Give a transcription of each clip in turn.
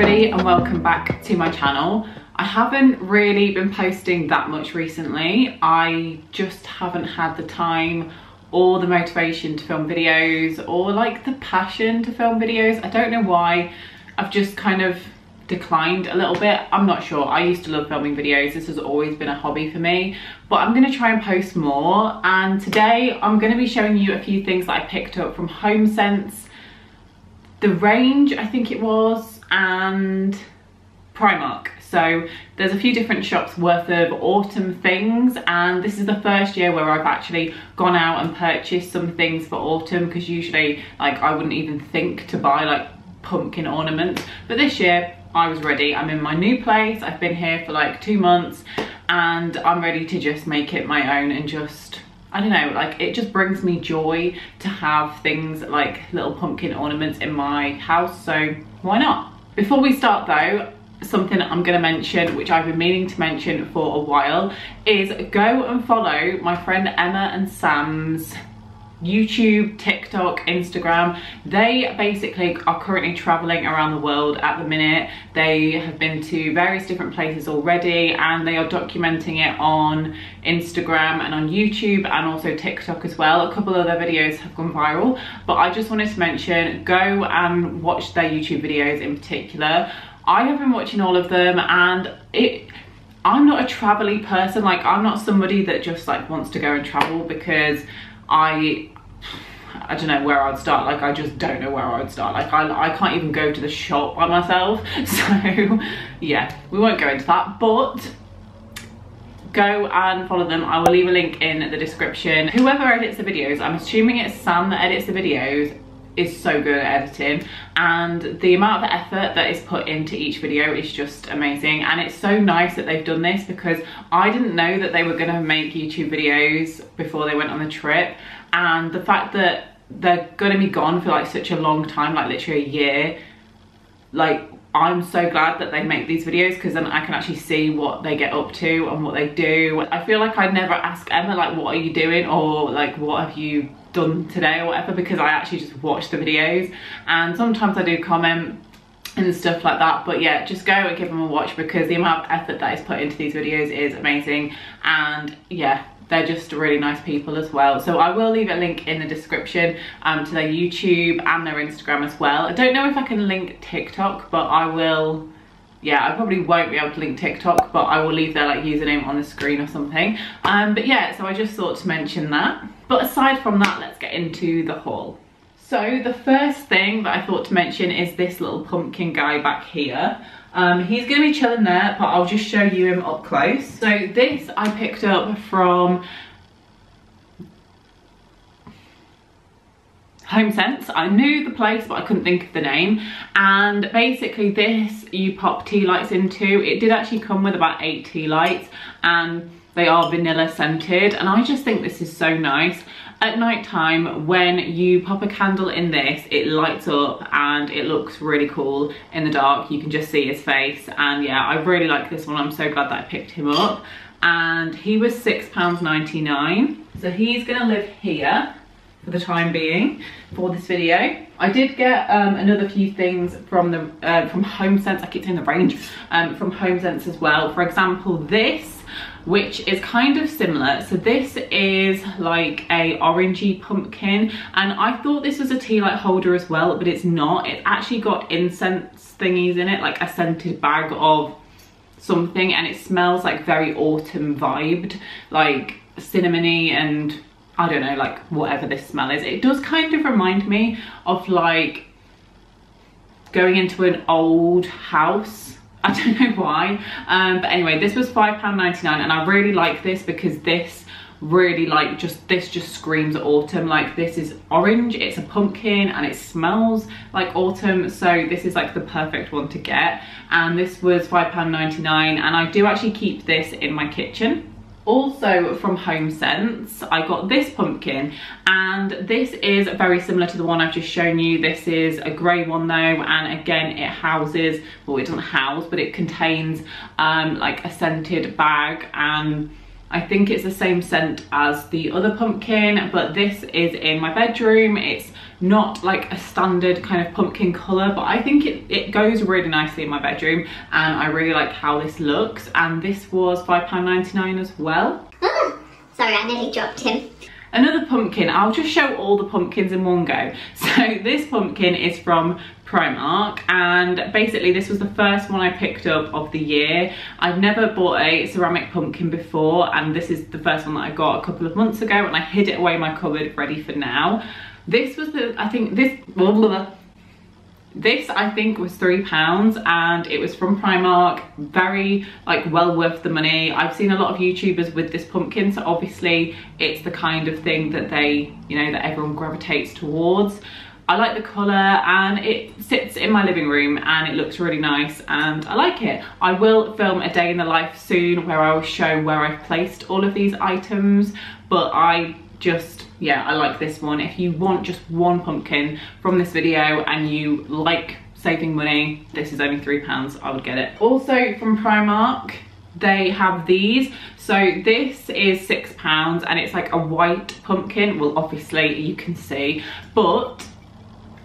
everybody and welcome back to my channel. I haven't really been posting that much recently. I just haven't had the time or the motivation to film videos or like the passion to film videos. I don't know why. I've just kind of declined a little bit. I'm not sure. I used to love filming videos. This has always been a hobby for me, but I'm going to try and post more. And today I'm going to be showing you a few things that I picked up from HomeSense, The Range, I think it was, and Primark. So there's a few different shops worth of autumn things and this is the first year where I've actually gone out and purchased some things for autumn because usually like I wouldn't even think to buy like pumpkin ornaments but this year I was ready. I'm in my new place. I've been here for like two months and I'm ready to just make it my own and just I don't know, like it just brings me joy to have things like little pumpkin ornaments in my house, so why not? Before we start though, something I'm going to mention, which I've been meaning to mention for a while, is go and follow my friend Emma and Sam's YouTube, TikTok, Instagram. They basically are currently traveling around the world at the minute. They have been to various different places already and they are documenting it on Instagram and on YouTube and also TikTok as well. A couple of their videos have gone viral, but I just wanted to mention, go and watch their YouTube videos in particular. I have been watching all of them and it I'm not a travelly person like I'm not somebody that just like wants to go and travel because I I don't know where I'd start. Like I just don't know where I'd start. Like I, I can't even go to the shop by myself. So yeah we won't go into that but go and follow them. I will leave a link in the description. Whoever edits the videos I'm assuming it's Sam that edits the videos is so good at editing. And the amount of effort that is put into each video is just amazing. And it's so nice that they've done this because I didn't know that they were going to make YouTube videos before they went on the trip. And the fact that they're going to be gone for like such a long time like literally a year like I'm so glad that they make these videos because then I can actually see what they get up to and what they do. I feel like I'd never ask Emma like what are you doing? or like what have you done today or whatever because I actually just watch the videos. And sometimes I do comment and stuff like that. But yeah just go and give them a watch because the amount of effort that is put into these videos is amazing. And yeah they're just really nice people as well. So i will leave a link in the description um, to their youtube and their instagram as well. I don't know if i can link tiktok but i will yeah i probably won't be able to link tiktok but i will leave their like username on the screen or something. Um but yeah so i just thought to mention that but aside from that let's get into the haul so the first thing that i thought to mention is this little pumpkin guy back here um, he's going to be chilling there, but I'll just show you him up close. So this I picked up from HomeSense. I knew the place, but I couldn't think of the name. And basically this you pop tea lights into. It did actually come with about eight tea lights and they are vanilla scented. And I just think this is so nice at night time when you pop a candle in this it lights up and it looks really cool in the dark you can just see his face and yeah I really like this one I'm so glad that I picked him up and he was £6.99 so he's gonna live here for the time being for this video. I did get um, another few things from the uh, from HomeSense, I keep saying the range, um, from HomeSense as well. For example, this which is kind of similar. So this is like a orangey pumpkin and I thought this was a tea light holder as well, but it's not. It's actually got incense thingies in it, like a scented bag of something and it smells like very autumn vibed, like cinnamony and I don't know, like whatever this smell is. It does kind of remind me of like going into an old house I don't know why. Um, but anyway, this was £5.99 and I really like this because this really like just this just screams autumn. Like this is orange it's a pumpkin and it smells like autumn. So this is like the perfect one to get. And this was £5.99 and I do actually keep this in my kitchen also from HomeSense, I got this pumpkin and this is very similar to the one I've just shown you. This is a grey one though and again it houses, well it doesn't house, but it contains um, like a scented bag and I think it's the same scent as the other pumpkin, but this is in my bedroom. It's not like a standard kind of pumpkin colour, but I think it, it goes really nicely in my bedroom and I really like how this looks. And this was £5.99 as well. Ah, sorry, I nearly dropped him. Another pumpkin, I'll just show all the pumpkins in one go. So this pumpkin is from Primark and basically this was the first one I picked up of the year. I've never bought a ceramic pumpkin before and this is the first one that I got a couple of months ago and I hid it away in my cupboard ready for now. This was the, I think this, blah, blah, blah, this I think was three pounds and it was from Primark. Very like well worth the money. I've seen a lot of YouTubers with this pumpkin so obviously it's the kind of thing that they you know that everyone gravitates towards. I like the colour and it sits in my living room and it looks really nice and I like it. I will film a day in the life soon where I will show where I've placed all of these items but I just yeah I like this one. If you want just one pumpkin from this video and you like saving money this is only three pounds. I would get it. Also from Primark they have these. So this is six pounds and it's like a white pumpkin. Well obviously you can see but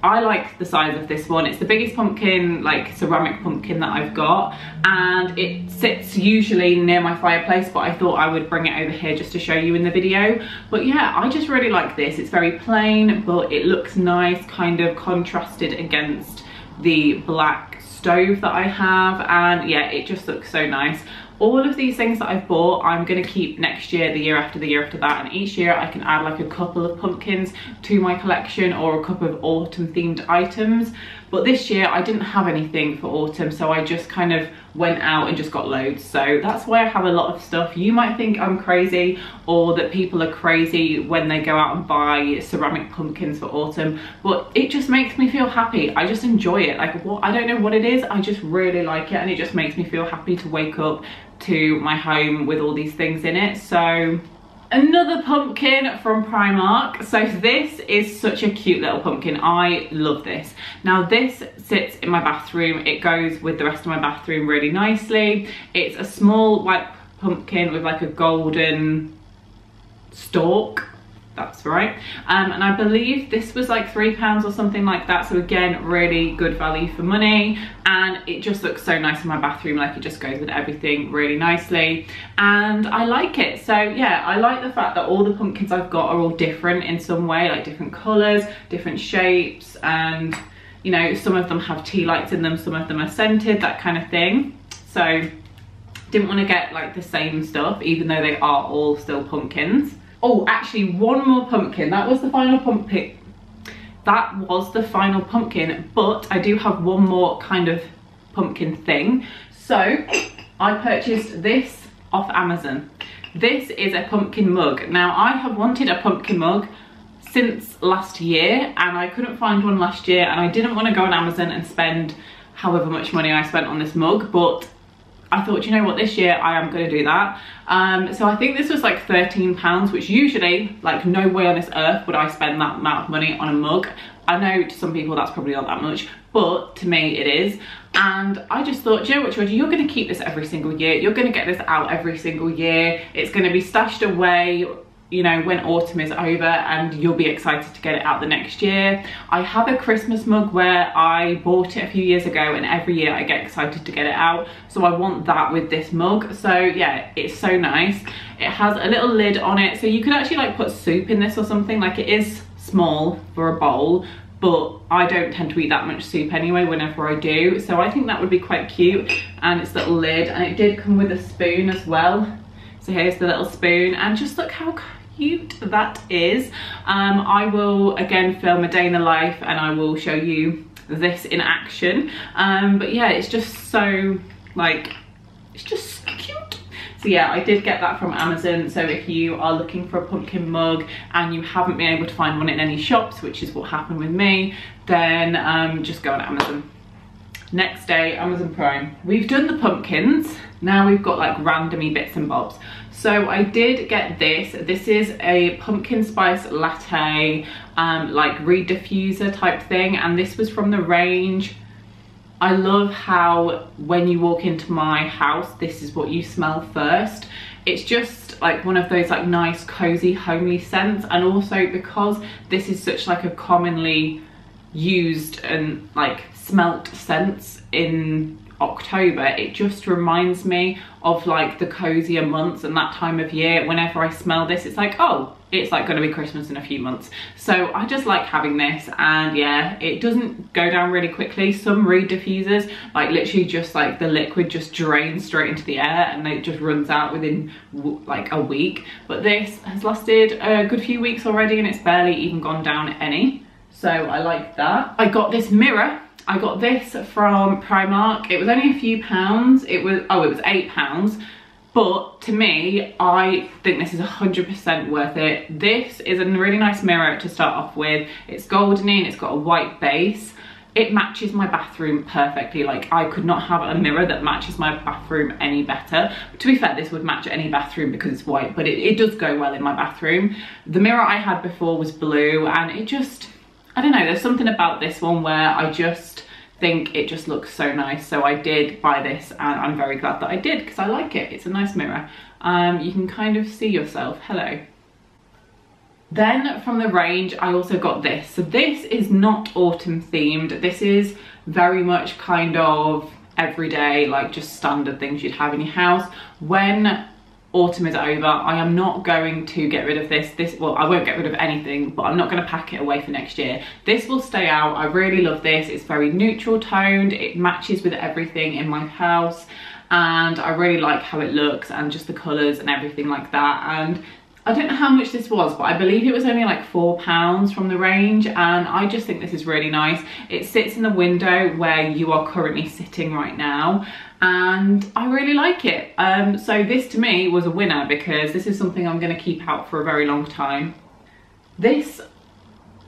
I like the size of this one. It's the biggest pumpkin, like ceramic pumpkin that I've got. And it sits usually near my fireplace, but I thought I would bring it over here just to show you in the video. But yeah, I just really like this. It's very plain, but it looks nice, kind of contrasted against the black stove that I have. And yeah, it just looks so nice all of these things that I've bought I'm going to keep next year the year after the year after that. And each year I can add like a couple of pumpkins to my collection or a couple of autumn themed items. But this year I didn't have anything for autumn so I just kind of went out and just got loads. So that's why I have a lot of stuff. You might think I'm crazy or that people are crazy when they go out and buy ceramic pumpkins for autumn but it just makes me feel happy. I just enjoy it. Like what I don't know what it is I just really like it and it just makes me feel happy to wake up to my home with all these things in it so Another pumpkin from Primark. So this is such a cute little pumpkin. I love this. Now this sits in my bathroom. It goes with the rest of my bathroom really nicely. It's a small white pumpkin with like a golden stalk that's right. Um, and I believe this was like three pounds or something like that. So again really good value for money. And it just looks so nice in my bathroom. Like it just goes with everything really nicely. And I like it. So yeah I like the fact that all the pumpkins I've got are all different in some way like different colors different shapes. And you know some of them have tea lights in them some of them are scented that kind of thing. So didn't want to get like the same stuff even though they are all still pumpkins Oh, actually one more pumpkin. That was the final pumpkin. That was the final pumpkin, but I do have one more kind of pumpkin thing. So I purchased this off Amazon. This is a pumpkin mug. Now I have wanted a pumpkin mug since last year and I couldn't find one last year and I didn't want to go on Amazon and spend however much money I spent on this mug but I thought, you know what, this year I am going to do that. Um, so I think this was like 13 pounds, which usually like no way on this earth would I spend that amount of money on a mug. I know to some people that's probably not that much, but to me it is. And I just thought, you know what, Georgie, you're going to keep this every single year. You're going to get this out every single year. It's going to be stashed away you know, when autumn is over and you'll be excited to get it out the next year. I have a Christmas mug where I bought it a few years ago and every year I get excited to get it out. So I want that with this mug. So yeah, it's so nice. It has a little lid on it. So you could actually like put soup in this or something. Like it is small for a bowl, but I don't tend to eat that much soup anyway whenever I do. So I think that would be quite cute. And it's little lid and it did come with a spoon as well. So here's the little spoon and just look how cute that is. Um, I will again film a day in the life and I will show you this in action. Um, but yeah, it's just so like, it's just cute. So yeah, I did get that from Amazon. So if you are looking for a pumpkin mug and you haven't been able to find one in any shops, which is what happened with me, then um, just go on Amazon. Next day, Amazon Prime. We've done the pumpkins. Now we've got like randomy bits and bobs. So I did get this. This is a pumpkin spice latte, um, like reed diffuser type thing. And this was from the range. I love how when you walk into my house, this is what you smell first. it's just like one of those like nice cozy homely scents and also because this is such like a commonly used and like smelt scents in October, it just reminds me of like the cozier months and that time of year. Whenever I smell this, it's like, oh, it's like gonna be Christmas in a few months. So I just like having this and yeah, it doesn't go down really quickly. Some reed diffusers, like literally just like the liquid just drains straight into the air and it just runs out within like a week. But this has lasted a good few weeks already and it's barely even gone down any. So I like that. I got this mirror I got this from Primark. It was only a few pounds. It was, oh, it was eight pounds. But to me, I think this is 100% worth it. This is a really nice mirror to start off with. It's goldeny and it's got a white base. It matches my bathroom perfectly. Like I could not have a mirror that matches my bathroom any better. To be fair, this would match any bathroom because it's white, but it, it does go well in my bathroom. The mirror I had before was blue and it just, I don't know, there's something about this one where I just think it just looks so nice. So I did buy this and I'm very glad that I did because I like it. It's a nice mirror. Um, you can kind of see yourself. Hello. Then from the range, I also got this. So this is not autumn themed. This is very much kind of everyday, like just standard things you'd have in your house. When autumn is over i am not going to get rid of this this well i won't get rid of anything but i'm not going to pack it away for next year this will stay out i really love this it's very neutral toned it matches with everything in my house and i really like how it looks and just the colors and everything like that and I don't know how much this was, but I believe it was only like four pounds from the range. And I just think this is really nice. It sits in the window where you are currently sitting right now. And I really like it. Um, so this to me was a winner because this is something I'm gonna keep out for a very long time. This,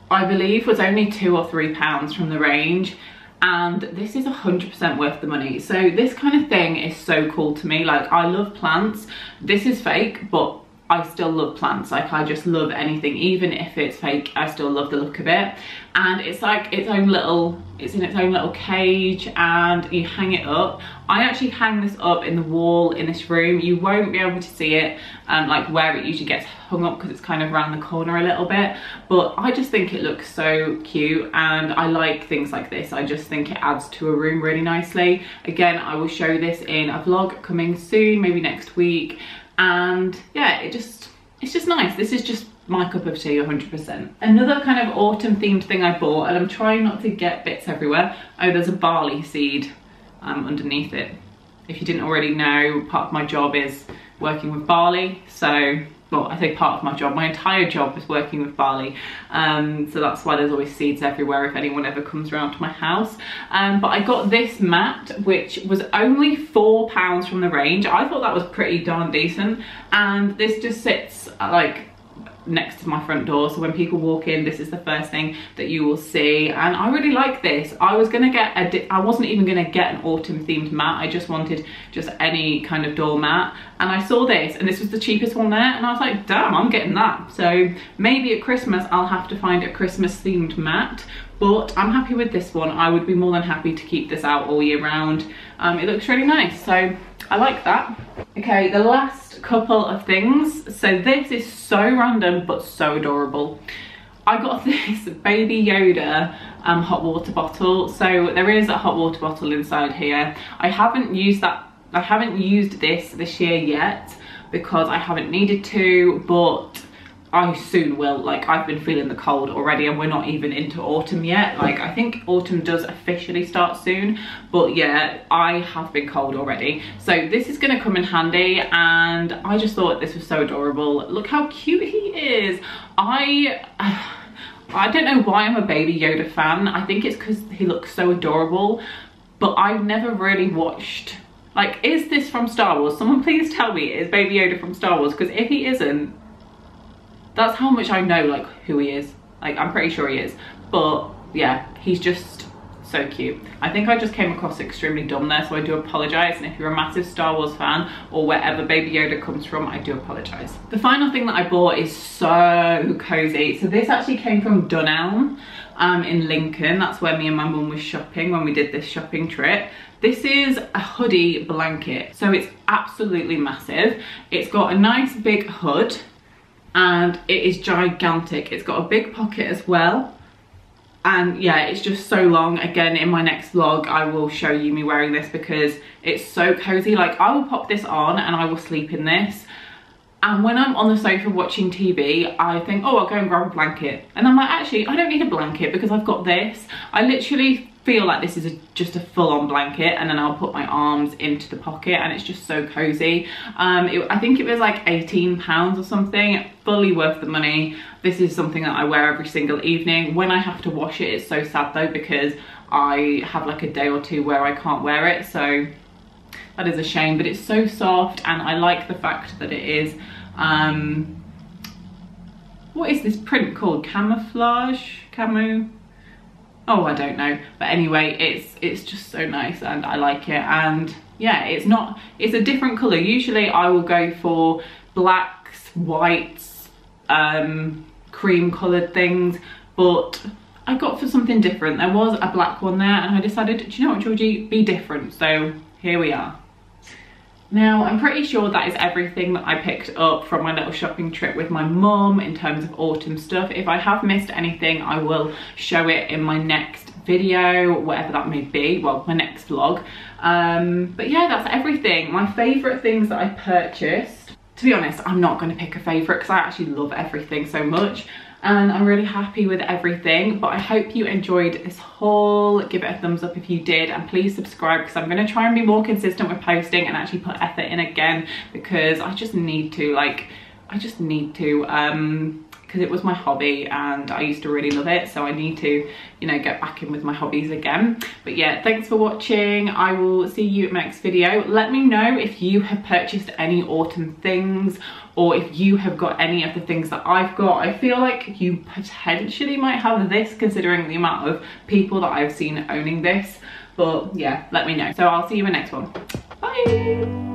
I believe, was only two or three pounds from the range and this is 100% worth the money. So this kind of thing is so cool to me. Like I love plants. This is fake, but I still love plants. Like I just love anything. Even if it's fake I still love the look of it. And it's like its own little it's in its own little cage and you hang it up. I actually hang this up in the wall in this room. You won't be able to see it um, like where it usually gets hung up because it's kind of around the corner a little bit. But I just think it looks so cute and I like things like this. I just think it adds to a room really nicely. Again I will show this in a vlog coming soon maybe next week and yeah it just it's just nice. This is just my cup of tea 100% another kind of autumn themed thing i bought and i'm trying not to get bits everywhere. Oh there's a barley seed um, underneath it. If you didn't already know part of my job is working with barley so well, I say part of my job, my entire job is working with barley. Um, so that's why there's always seeds everywhere if anyone ever comes around to my house. Um, but I got this mat, which was only four pounds from the range. I thought that was pretty darn decent. And this just sits like next to my front door. So when people walk in this is the first thing that you will see. And I really like this. I was gonna get a I wasn't even gonna get an autumn themed mat. I just wanted just any kind of doormat and I saw this and this was the cheapest one there. And I was like damn I'm getting that. So maybe at Christmas I'll have to find a Christmas themed mat. But I'm happy with this one. I would be more than happy to keep this out all year round. Um, it looks really nice. So I like that okay the last couple of things. So this is so random but so adorable. I got this Baby Yoda um, hot water bottle. So there is a hot water bottle inside here. I haven't used that, I haven't used this this year yet because I haven't needed to, but I soon will. Like I've been feeling the cold already and we're not even into autumn yet. Like I think autumn does officially start soon, but yeah, I have been cold already. So this is gonna come in handy and I just thought this was so adorable. Look how cute he is. I, I don't know why I'm a Baby Yoda fan. I think it's because he looks so adorable, but I've never really watched like, is this from Star Wars? Someone please tell me, is Baby Yoda from Star Wars? Because if he isn't, that's how much I know like who he is. Like I'm pretty sure he is. But yeah, he's just so cute. I think I just came across extremely dumb there, so I do apologize. And if you're a massive Star Wars fan or wherever Baby Yoda comes from, I do apologize. The final thing that I bought is so cozy. So this actually came from Dunelm um, in Lincoln. That's where me and my mum was shopping when we did this shopping trip. This is a hoodie blanket. So it's absolutely massive. It's got a nice big hood and it is gigantic. It's got a big pocket as well. And yeah it's just so long. Again in my next vlog i will show you me wearing this because it's so cozy. Like i will pop this on and i will sleep in this. And when i'm on the sofa watching tv i think oh i'll go and grab a blanket. And i'm like actually i don't need a blanket because i've got this. I literally feel like this is a, just a full-on blanket and then I'll put my arms into the pocket and it's just so cozy. Um, it, I think it was like 18 pounds or something, fully worth the money. This is something that I wear every single evening. When I have to wash it, it's so sad though because I have like a day or two where I can't wear it. So that is a shame, but it's so soft and I like the fact that it is, um, what is this print called? Camouflage? Camo? Oh i don't know. But anyway it's it's just so nice and i like it. And yeah it's not it's a different color usually i will go for blacks whites um cream colored things. But i got for something different. There was a black one there and i decided do you know what georgie? Be different. So here we are now, I'm pretty sure that is everything that I picked up from my little shopping trip with my mum in terms of autumn stuff. If I have missed anything, I will show it in my next video, whatever that may be, well, my next vlog. Um, but yeah, that's everything. My favourite things that I purchased. To be honest, I'm not going to pick a favourite because I actually love everything so much and I'm really happy with everything but I hope you enjoyed this haul give it a thumbs up if you did and please subscribe because I'm going to try and be more consistent with posting and actually put effort in again because I just need to like I just need to um because it was my hobby and I used to really love it so I need to you know get back in with my hobbies again. But yeah thanks for watching. I will see you in my next video. Let me know if you have purchased any autumn things or if you have got any of the things that I've got. I feel like you potentially might have this considering the amount of people that I've seen owning this but yeah let me know. So I'll see you in the next one. Bye